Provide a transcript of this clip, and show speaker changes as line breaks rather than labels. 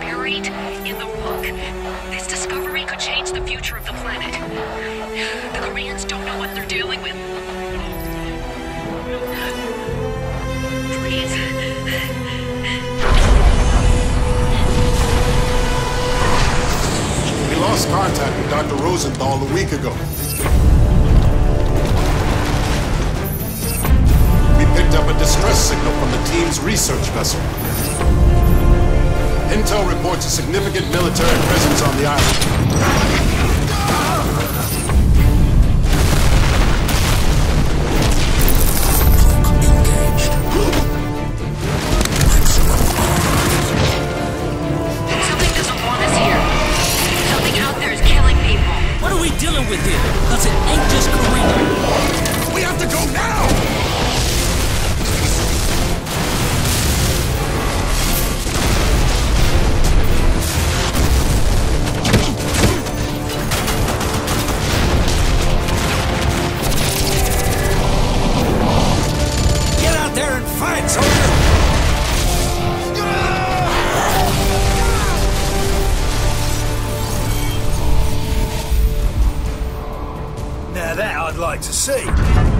buried in the rock. This discovery could change the future of the planet. The Koreans don't know what they're dealing with. Please.
lost contact with Dr. Rosenthal a week ago. We picked up a distress signal from the team's research vessel. Intel reports a significant military presence on the island.
Something doesn't want us here. Something out there is killing people.
What are we dealing with here? Cause it ain't just Koreans.
We have to go now!
That I'd like to see.